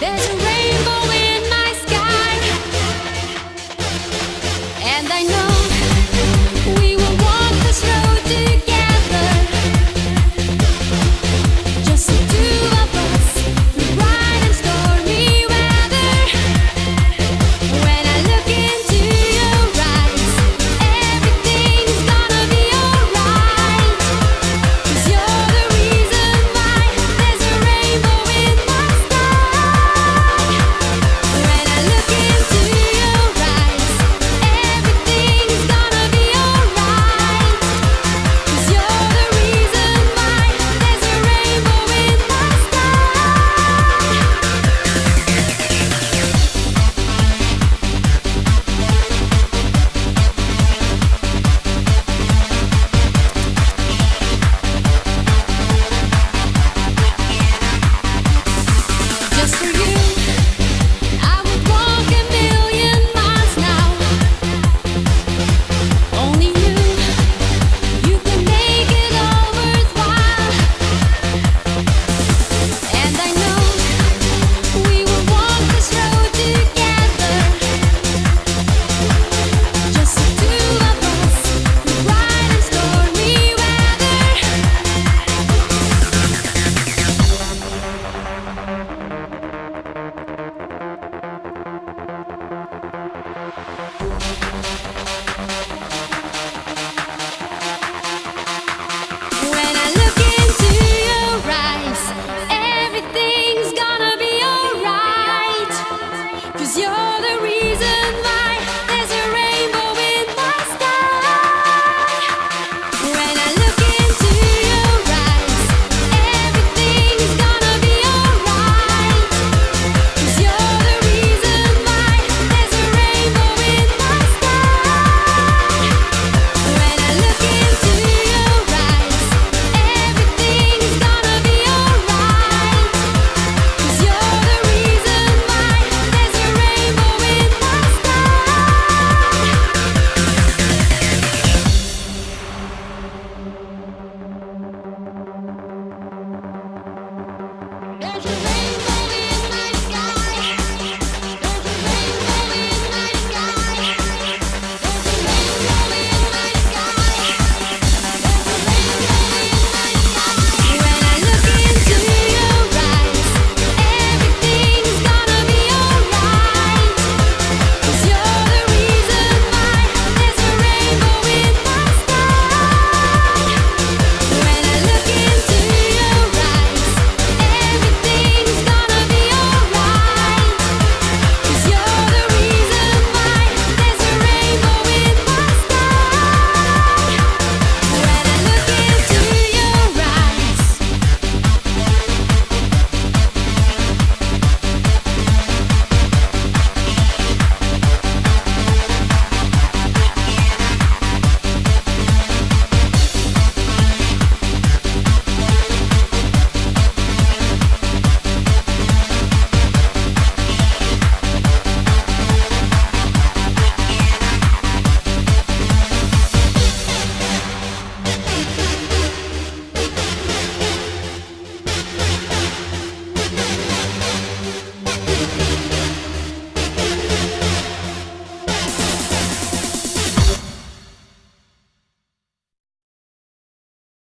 There's Don't you